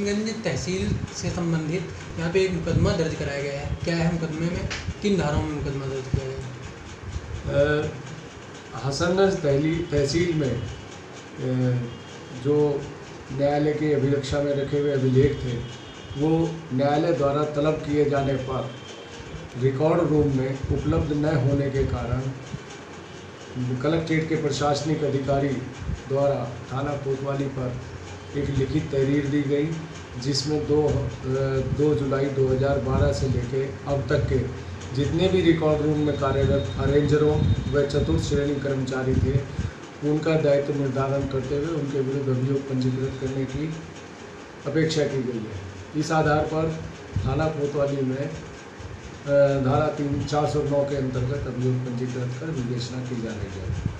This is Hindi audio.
नरसिंहगंज तहसील से संबंधित यहाँ पे एक मुकदमा दर्ज कराया गया है। क्या है मुकदमे में? किन धाराओं में मुकदमा दर्ज किया गया है? हसनगंज तहली, तहसील में जो न्यायालय की अभिरक्षा में रखे हुए अभिलेख थे, वो न्यायालय द्वारा तलब किए जाने पर रिकॉर्ड रूम में उपलब्ध न होने के कारण कलेक्ट्रेट के प्रशासनिक अधिकारी द्वारा थाना कोतवाली पर एक लिखित तहरीर दी गई, जिसमें दो दो जुलाई 2012 से लेके अब तक के जितने भी रिकॉर्ड रूम में कार्यरत अरेंजरों व चतुर्थ श्रेणी कर्मचारी थे, उनका दायित्व निर्धारण करते हुए उनके विरुद्ध अभियोग पंजीकृत करने की अपेक्षा की गई है। इस आधार पर थाना कोतवाली में धारा तीन चार सौ नौ के अंतर्गत अभियोग पंजीकृत कर विवेचना की जा रही है।